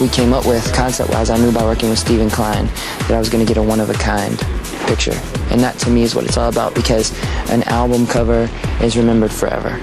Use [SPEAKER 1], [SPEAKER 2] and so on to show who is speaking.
[SPEAKER 1] we came up with concept-wise, I knew by working with Steven Klein that I was going to get a one-of-a-kind picture. And that to me is what it's all about because an album cover is remembered forever.